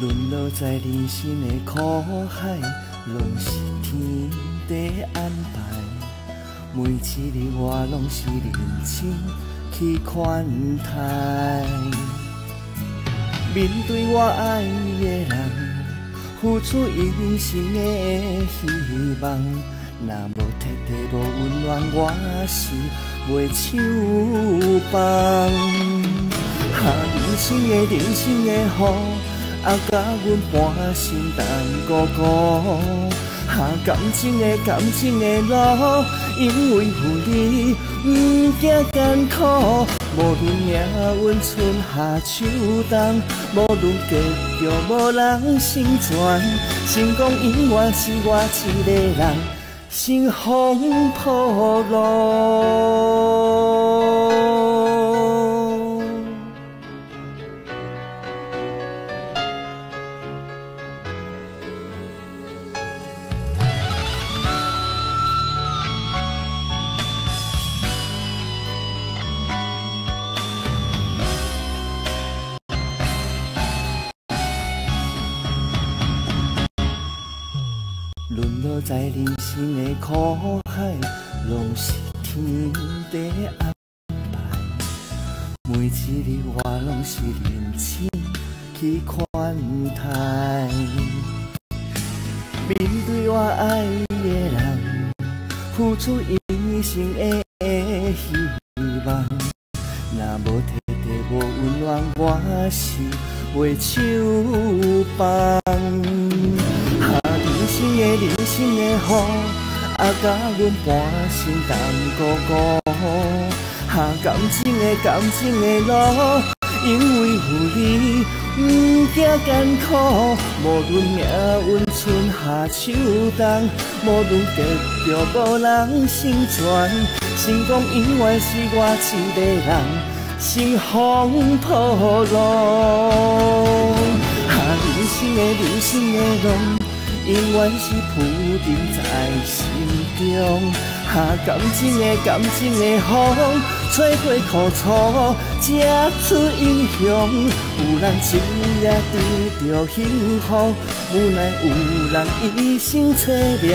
沦落在人生的苦海，拢是天在安排。每一日我拢是认真去看待。面对我爱的人，付出一生的希望。若无体贴无温暖，我是袂手放。啊，人生的人生的雨。啊，甲阮半心等孤孤，啊，感情的感情的路，因为有你，毋惊艰苦。无论命运春夏秋冬，无论结局无人成全，成功永远是我一个人，乘风破浪沦落。在人生的苦海，拢是天地安排。每一日我拢是认真去看待。面对我爱的人，付出一生的希望。若无体贴无温暖，我是袂手放。人生的雨，啊，甲阮半生等孤孤。哈，感情的感情的路，因为有你，毋惊艰苦。无论命运春夏秋冬，无论结局无人成全，成功永远是我一个人，乘风破浪。哈，人生的人生的路。永远是浮沉在心中，哈，感情的感情的风，吹过苦楚，才出英雄。有人一夜得到幸福，无奈有人一生凄凉。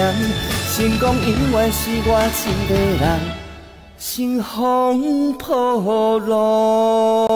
成功永远是我一个人，乘风破浪。